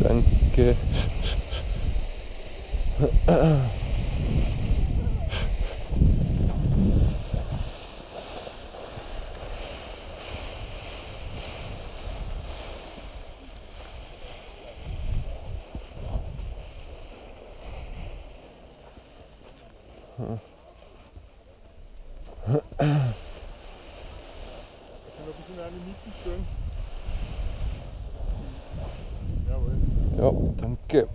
Danke. Huh. Danke.